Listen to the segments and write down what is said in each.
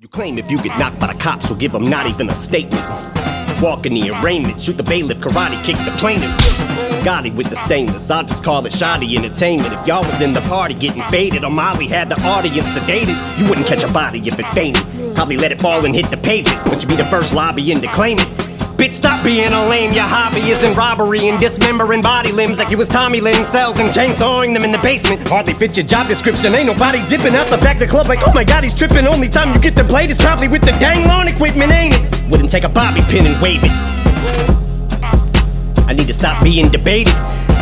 You claim if you get knocked by the cops, you'll give them not even a statement. Walk in the arraignment, shoot the bailiff, karate kick the plaintiff. Gotti with the stainless, I'll just call it shoddy entertainment. If y'all was in the party getting faded, or Molly had the audience sedated, you wouldn't catch a body if it fainted. Probably let it fall and hit the pavement, but you be the first lobbying to claim it. Bitch, stop being a lame. Your hobby is in robbery and dismembering body limbs like you was Tommy Lynn Sells and chainsawing them in the basement. Hardly fit your job description. Ain't nobody dipping out the back of the club like, oh my god, he's tripping. Only time you get the blade is probably with the dang lawn equipment, ain't it? Wouldn't take a bobby pin and wave it. I need to stop being debated.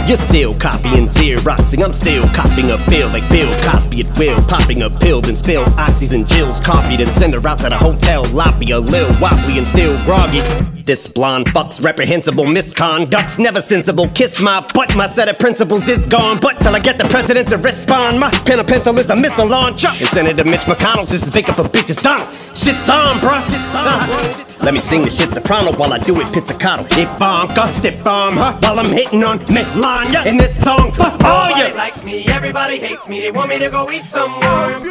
You're still copying Xeroxing, I'm still copying a feel like Bill Cosby at will. Popping a pill, then spill oxys and Jill's coffee, then send her out to the hotel lobby, a lil wobbly and still groggy. This blonde fuck's reprehensible misconduct's never sensible. Kiss my butt, my set of principles is gone. But till I get the president to respond, my pen and pencil is a missile launcher. And Senator Mitch McConnell's this is up for bitches' Donald. Shit's on, bruh. Uh, let me sing the shit soprano while I do it pizzicato. Ivanka, stiff arm her while I'm hitting on Melania. And this song's for all Nobody you. likes me, everybody hates me. They want me to go eat some worms.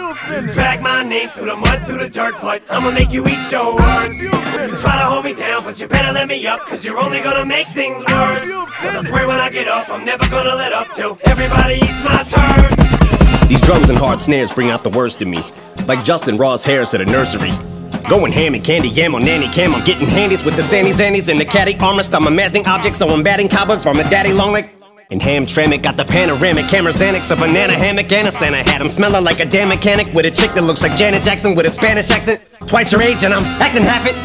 Drag my name through the mud, through the dirt, but I'ma make you eat your words. You try to hold me down, but you better let me up, cause you're only gonna make things worse. Cause I swear when I get up, I'm never gonna let up till everybody eats my turds. These drums and hard snares bring out the worst in me. Like Justin Ross Harris at a nursery. Going ham and candy yam on nanny cam. I'm getting handies with the sandy zannies and the caddy armrest. I'm imagining objects, so I'm batting cobwebs from a daddy long leg. And Hamtramck got the panoramic camera Xanax, a banana hammock, and a Santa hat. I'm smelling like a damn mechanic with a chick that looks like Janet Jackson with a Spanish accent. Twice her age, and I'm acting half it.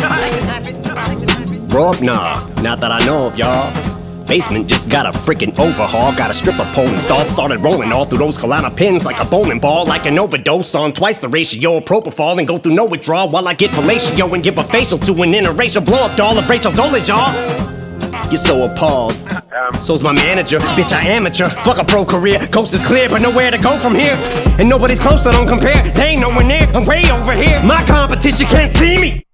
Up, nah, not that I know of, y'all. Basement just got a freaking overhaul. Got a stripper pole installed, started rolling all through those Klonopins like a bowling ball, like an overdose on twice the ratio of propofol and go through no withdrawal while I get fellatio and give a facial to an interracial blow up doll of Rachel Dolezal, y'all. You're so appalled. Um, So's my manager, bitch, I amateur. Fuck a pro career. Coast is clear, but nowhere to go from here. And nobody's close, I don't compare. They ain't nowhere near. I'm way over here. My competition can't see me.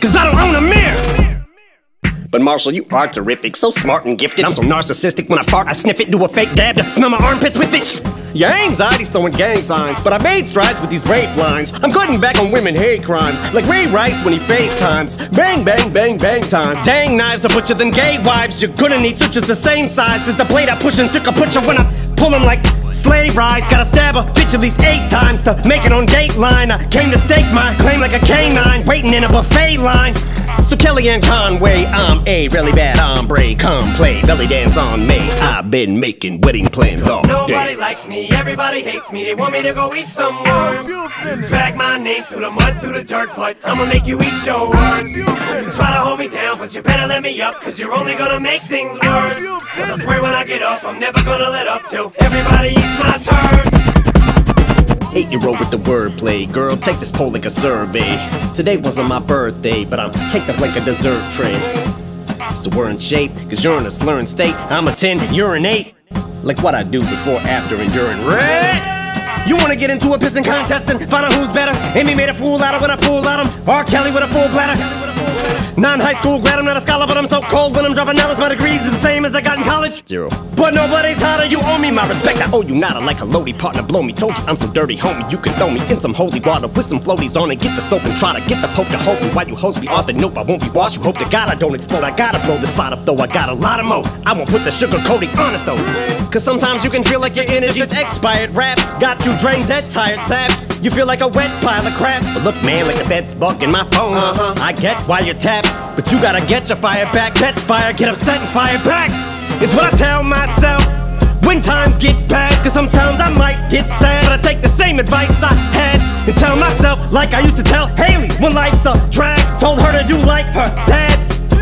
Cause I don't own a mirror. But Marshall, you are terrific, so smart and gifted. I'm so narcissistic when I fart, I sniff it, do a fake dab smell my armpits with it. Your anxiety's throwing gang signs, but I made strides with these rape lines. I'm cutting back on women hate crimes, like Ray Rice when he FaceTimes. Bang, bang, bang, bang time. Dang knives are butcher than gay wives. You're gonna need sutures the same size as the blade I push and took a butcher when I pull 'em like slave rides. Gotta stab a bitch at least eight times to make it on Dateline. I came to stake my claim like a canine, waiting in a buffet line. So Kellyanne Conway, I'm a really bad hombre. Come play belly dance on me. I've been making wedding plans all Nobody day. likes me, everybody hates me. They want me to go eat some worms. Drag my name through the mud, through the dirt, but I'ma make you eat your words. Try to hold me down, but you better let me up, cause you're only gonna make things worse. Cause I swear when I get up, I'm never gonna let up till everybody eats my turds. Eight year old with the wordplay. Girl, take this poll like a survey. Today wasn't my birthday, but I'm caked up like a dessert tray. So we're in shape, cause you're in a slurring state. I'm a 10, you're an 8. Like what I do before, after, and during. Red! You wanna get into a pissing contest and find out who's better? Amy made a fool out of when I fooled out him. R. Kelly with a full bladder. Non high school grad, I'm not a scholar, but I'm so cold when I'm dropping dollars. My degrees is the same as I got in college. Zero. But nobody's hotter, you owe me my respect. I owe you nada like a loady partner, blow me. Told you I'm so dirty, homie. You can throw me in some holy water with some floaties on and get the soap and try to get the poke to hold me while you hose me off. And nope, I won't be washed. You hope to God I don't explode. I gotta blow the spot up though. I got a lot of mo. I won't put the sugar coating on it though. Cause sometimes you can feel like your energy's expired. Raps got you drained, dead, tired, tapped. You feel like a wet pile of crap. But look, man, like the feds bugging my phone. Uh-huh. I get why you're tapped, but you gotta get your fire back. Catch fire, get upset and fire back. Is what I tell myself. When times get bad, cause sometimes I might get sad. But I take the same advice I had and tell myself, like I used to tell Hailie when life's a drag. Told her to do like her dad.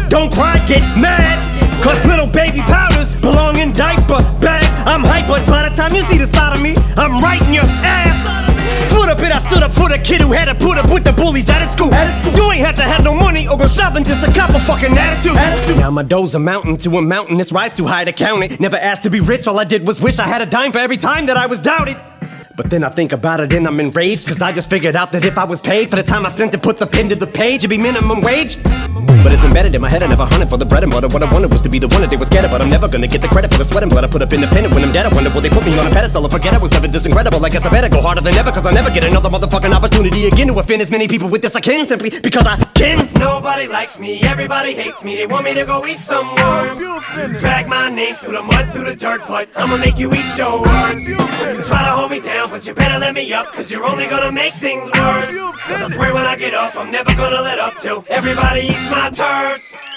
Don't cry, get mad. Cause little baby powders belong in diaper bags. I'm hyper, by the time you see the side of me, I'm right in your kid who had to put up with the bullies out of school. You ain't have to have no money or go shopping just to cop a fucking attitude. Now my dough's a mountain to a mountain, it's rise too high to count it. Never asked to be rich, all I did was wish I had a dime for every time that I was doubted. But then I think about it and I'm enraged Cause I just figured out that if I was paid For the time I spent to put the pen to the page It'd be minimum wage. But it's embedded in my head I never hunted for the bread and butter. What I wanted was to be the one that they were scared of But I'm never gonna get the credit for the sweat and blood I put up independent when I'm dead I wonder will they put me on a pedestal Or forget I was ever this incredible? I guess I better go harder than ever Cause I'll never get another motherfucking opportunity again To offend as many people with this I can Simply because I can. Nobody likes me, everybody hates me. They want me to go eat some worms. Drag my name through the mud, through the dirt But I'ma make you eat your words Try but you better let me up Cause you're only gonna make things worse. Cause I swear when I get up I'm never gonna let up Till everybody eats my turds